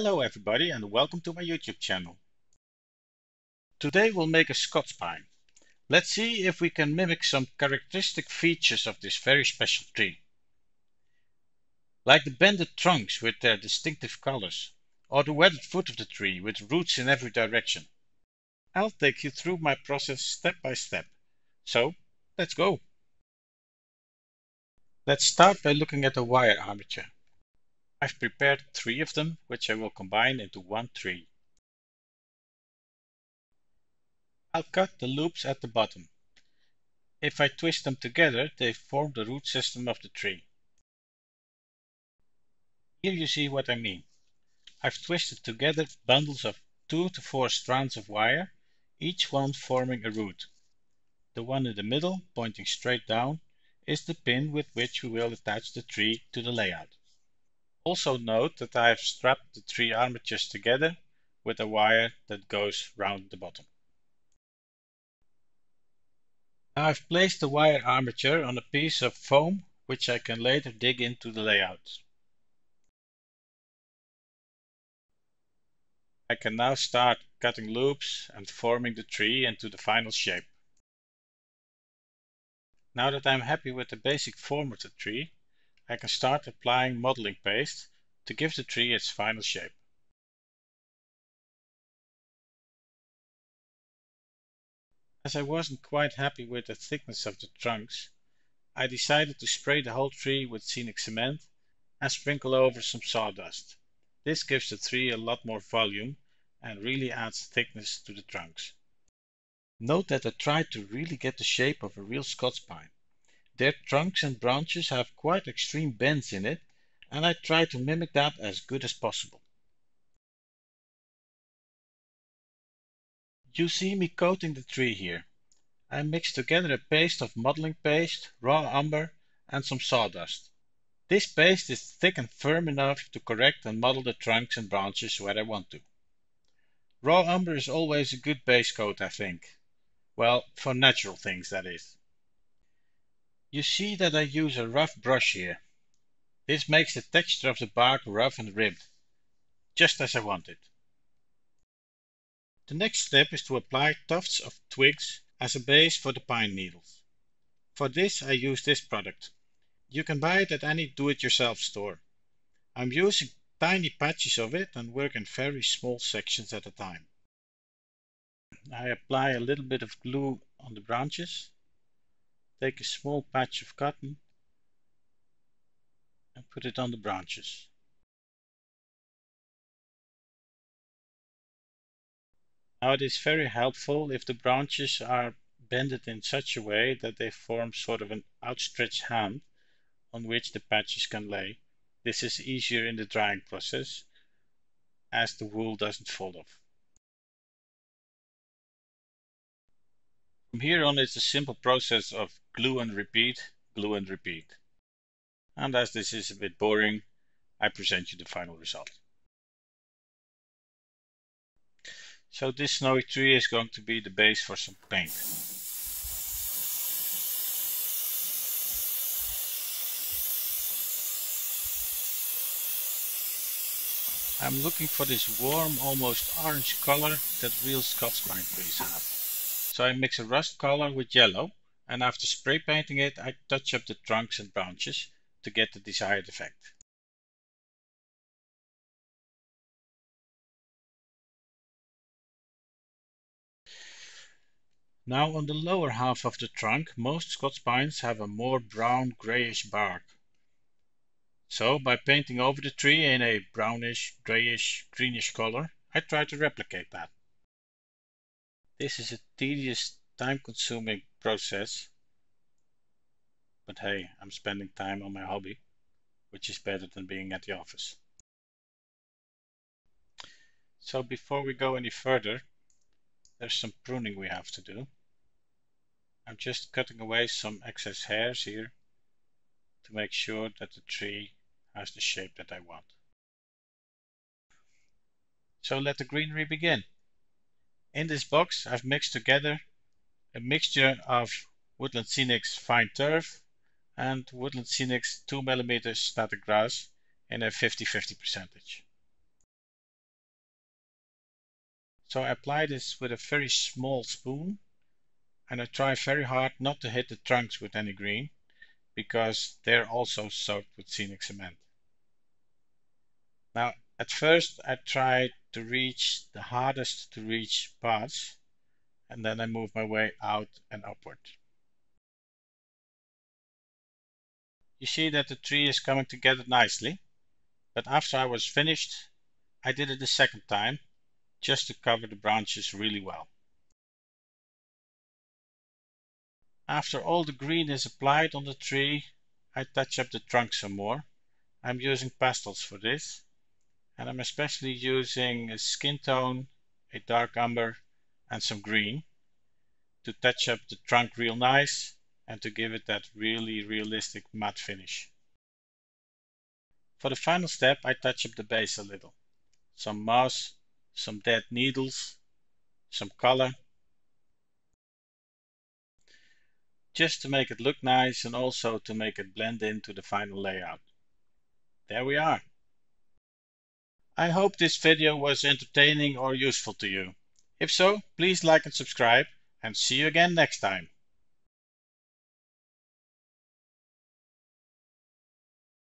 Hello everybody and welcome to my YouTube channel. Today we'll make a Scots pine. Let's see if we can mimic some characteristic features of this very special tree. Like the bended trunks with their distinctive colors, or the weathered foot of the tree with roots in every direction. I'll take you through my process step by step. So, let's go! Let's start by looking at the wire armature. I've prepared three of them, which I will combine into one tree. I'll cut the loops at the bottom. If I twist them together, they form the root system of the tree. Here you see what I mean. I've twisted together bundles of two to four strands of wire, each one forming a root. The one in the middle, pointing straight down, is the pin with which we will attach the tree to the layout. Also note that I have strapped the three armatures together with a wire that goes round the bottom. Now I've placed the wire armature on a piece of foam which I can later dig into the layout. I can now start cutting loops and forming the tree into the final shape. Now that I'm happy with the basic form of the tree, I can start applying modeling paste to give the tree its final shape. As I wasn't quite happy with the thickness of the trunks, I decided to spray the whole tree with scenic cement and sprinkle over some sawdust. This gives the tree a lot more volume and really adds thickness to the trunks. Note that I tried to really get the shape of a real Scots pine. Their trunks and branches have quite extreme bends in it, and I try to mimic that as good as possible. You see me coating the tree here. I mixed together a paste of modeling paste, raw umber and some sawdust. This paste is thick and firm enough to correct and model the trunks and branches where I want to. Raw umber is always a good base coat, I think. Well, for natural things, that is. You see that I use a rough brush here. This makes the texture of the bark rough and ribbed, just as I want it. The next step is to apply tufts of twigs as a base for the pine needles. For this I use this product. You can buy it at any do-it-yourself store. I'm using tiny patches of it and work in very small sections at a time. I apply a little bit of glue on the branches Take a small patch of cotton and put it on the branches. Now it is very helpful if the branches are bended in such a way that they form sort of an outstretched hand on which the patches can lay. This is easier in the drying process as the wool doesn't fall off. From here on it's a simple process of glue and repeat, glue and repeat. And as this is a bit boring, I present you the final result. So this snowy tree is going to be the base for some paint. I'm looking for this warm, almost orange color that real Scots pine trees have. So I mix a rust color with yellow and after spray painting it I touch up the trunks and branches to get the desired effect. Now on the lower half of the trunk most Scots pines have a more brown greyish bark. So by painting over the tree in a brownish, greyish, greenish color I try to replicate that. This is a tedious, time-consuming process. But hey, I'm spending time on my hobby, which is better than being at the office. So before we go any further, there's some pruning we have to do. I'm just cutting away some excess hairs here to make sure that the tree has the shape that I want. So let the greenery begin. In this box I've mixed together a mixture of Woodland Scenics Fine Turf and Woodland Scenics 2mm static grass in a 50-50 percentage. So I apply this with a very small spoon and I try very hard not to hit the trunks with any green because they're also soaked with scenic cement. Now at first I try to reach the hardest to reach parts and then I move my way out and upward. You see that the tree is coming together nicely, but after I was finished, I did it a second time, just to cover the branches really well. After all the green is applied on the tree, I touch up the trunk some more. I'm using pastels for this, and I'm especially using a skin tone, a dark umber, and some green to touch up the trunk real nice and to give it that really realistic matte finish. For the final step I touch up the base a little. Some moss, some dead needles, some color. Just to make it look nice and also to make it blend into the final layout. There we are. I hope this video was entertaining or useful to you. If so, please like and subscribe and see you again next time.